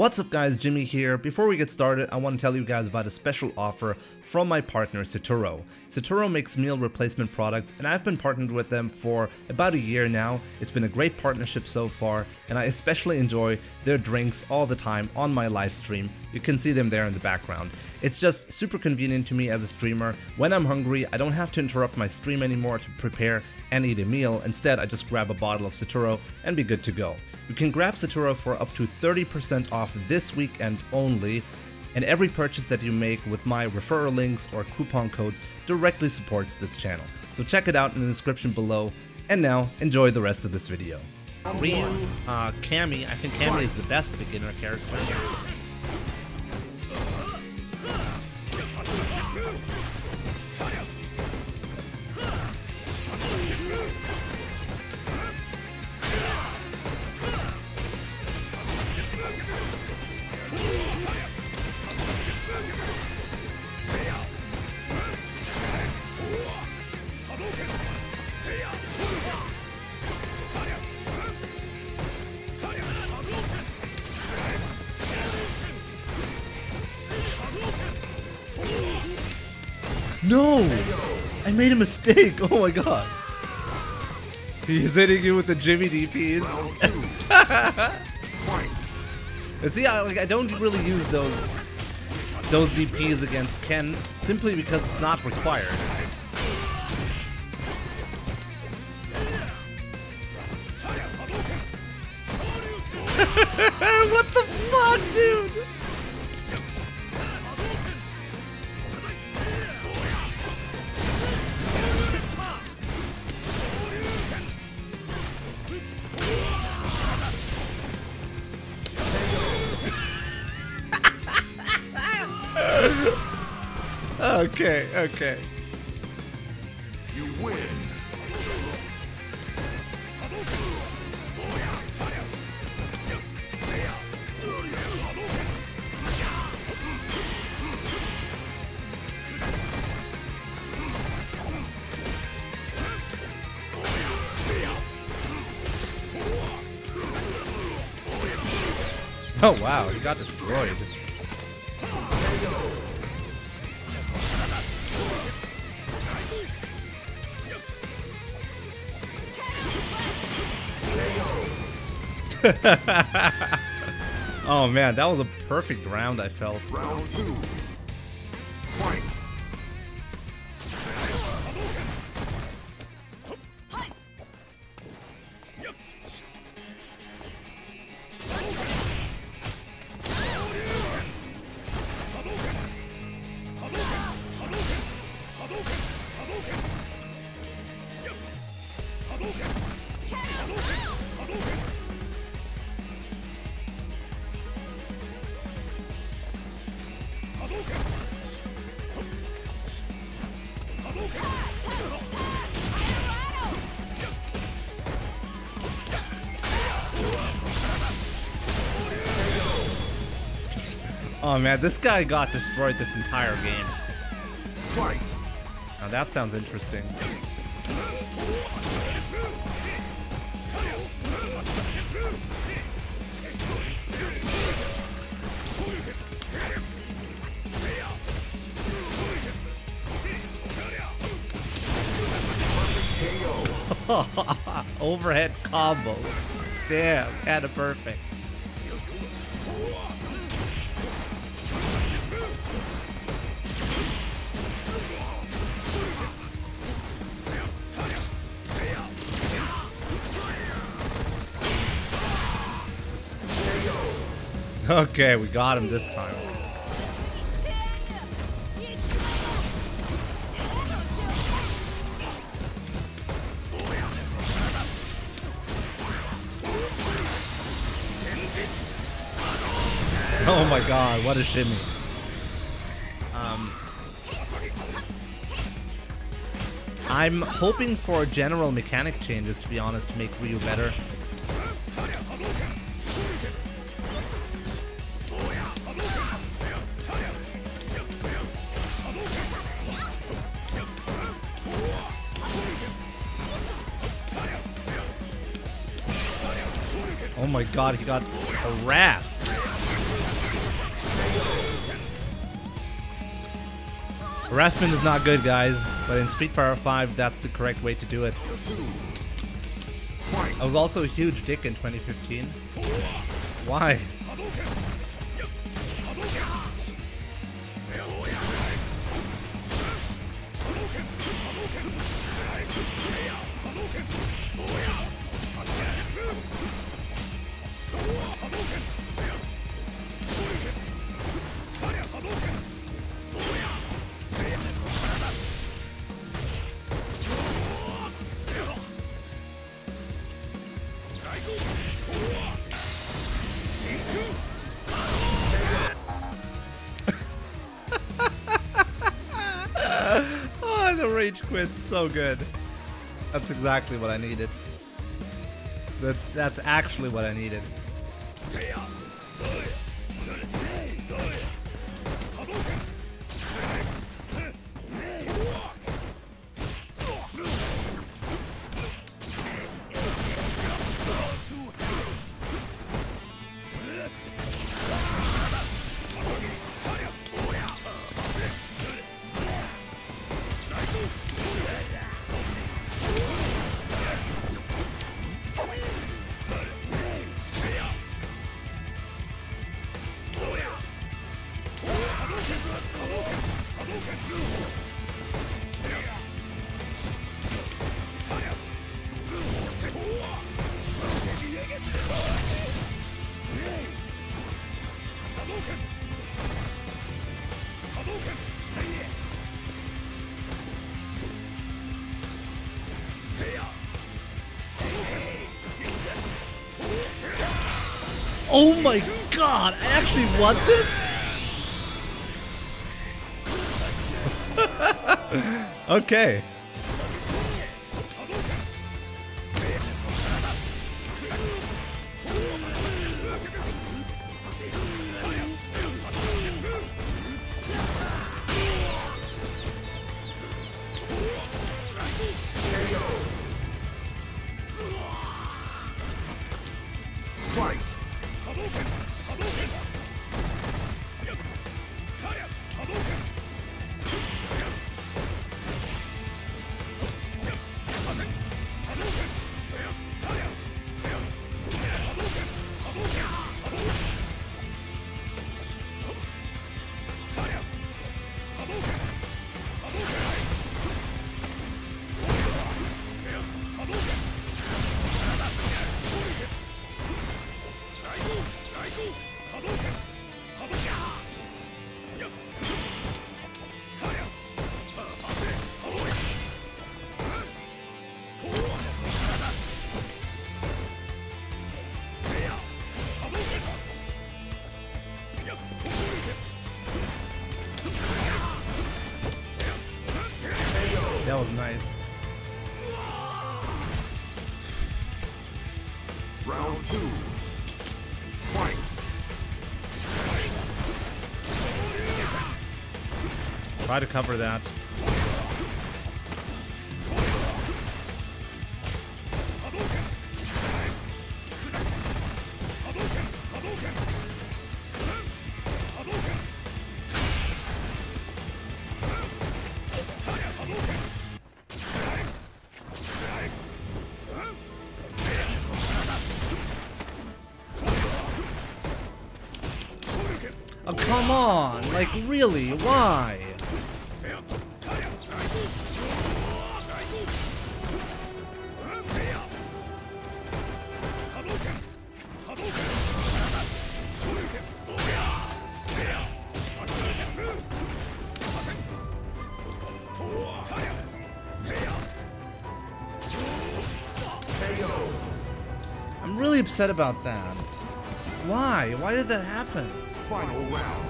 What's up guys, Jimmy here. Before we get started, I want to tell you guys about a special offer from my partner Saturo. Saturo makes meal replacement products and I've been partnered with them for about a year now. It's been a great partnership so far and I especially enjoy their drinks all the time on my live stream. You can see them there in the background. It's just super convenient to me as a streamer. When I'm hungry, I don't have to interrupt my stream anymore to prepare and eat a meal. Instead, I just grab a bottle of Saturo and be good to go. You can grab Saturo for up to 30% off this weekend only, and every purchase that you make with my referral links or coupon codes directly supports this channel. So check it out in the description below, and now enjoy the rest of this video. Ryu, uh, Cammy, I think Cammy is the best beginner character. No! I made a mistake! Oh my god! He's hitting you with the Jimmy DPs. and see, I, like, I don't really use those those DPs against Ken simply because it's not required. Okay. You win. Oh wow, he got destroyed. oh man, that was a perfect round I felt. Round two. Oh man, this guy got destroyed this entire game. Fight. Now that sounds interesting. Overhead combo. Damn, kinda perfect. Okay, we got him this time. Oh my god, what a shimmy. Um, I'm hoping for general mechanic changes, to be honest, to make Ryu better. Oh my god, he got harassed. Harassment is not good, guys, but in Street Fighter 5, that's the correct way to do it. I was also a huge dick in 2015. Why? So good. That's exactly what I needed. That's that's actually what I needed. Oh my god, I actually want this? okay. Try to cover that. Oh, come on! Like, really? Why? Upset about that. Why? Why did that happen? Final round.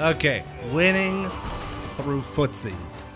Okay, winning through footsies.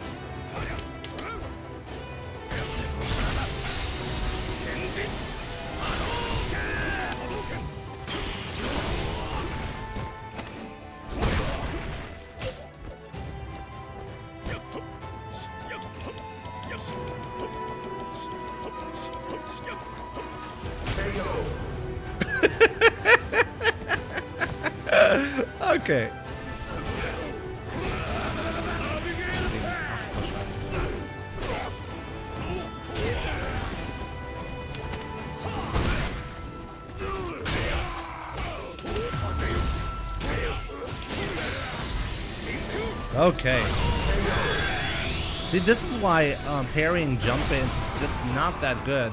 Okay. See, this is why um, parrying jump ins is just not that good.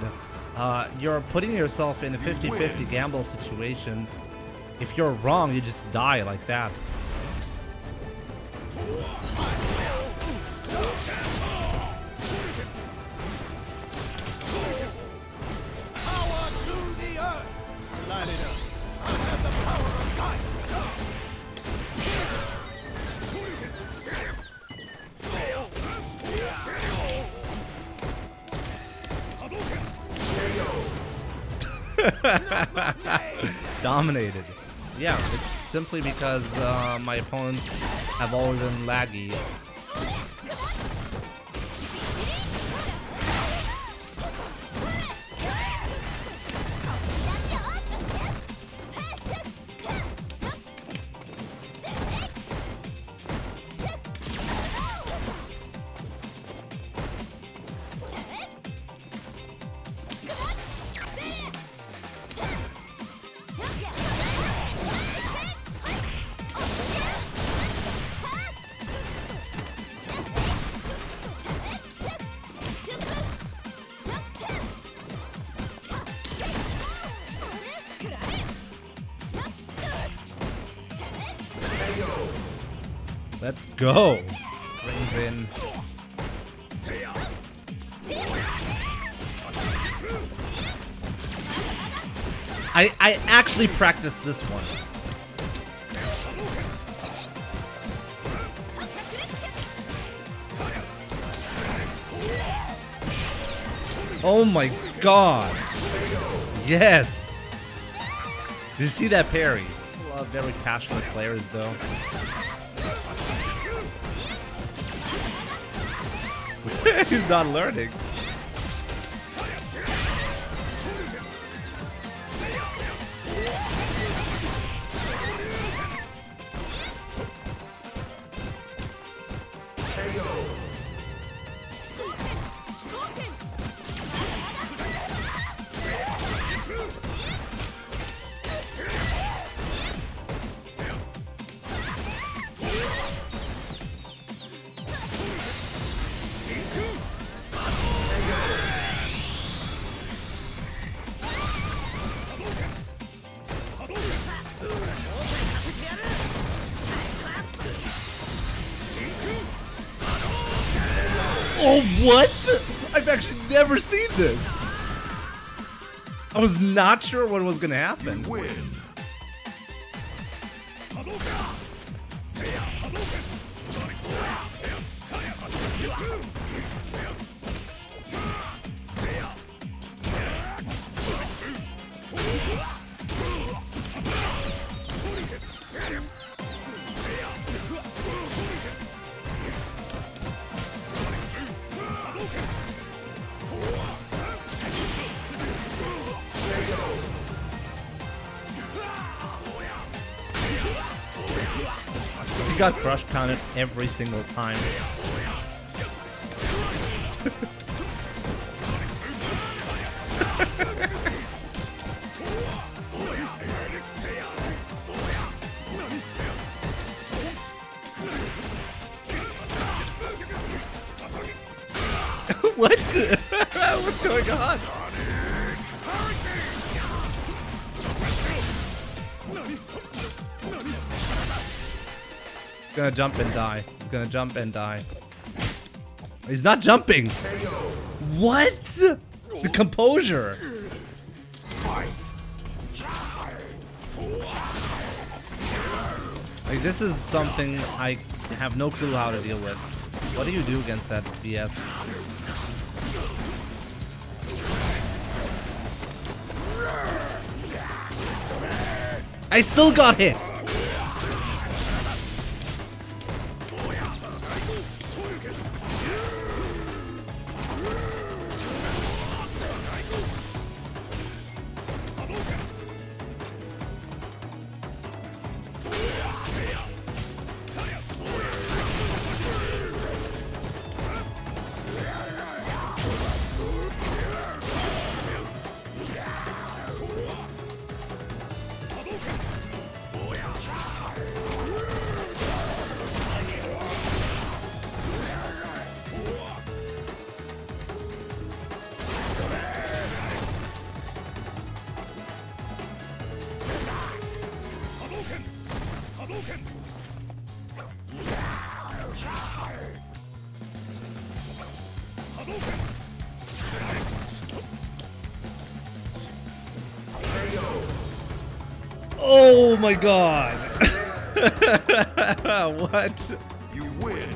Uh, you're putting yourself in a 50-50 gamble situation. If you're wrong, you just die like that. Dominated. Yeah, it's simply because uh, my opponents have always been laggy. Let's go. Strings in. I I actually practiced this one. Oh my god. Yes. Did you see that parry? A lot of very passionate players though. He's not learning. Oh, what? I've actually never seen this. I was not sure what was gonna happen. Win. Got crush counted every single time. what? What's going on? Gonna jump and die. He's gonna jump and die. He's not jumping. What? The composure. Like this is something I have no clue how to deal with. What do you do against that BS? I still got hit! Oh my god! what? You win.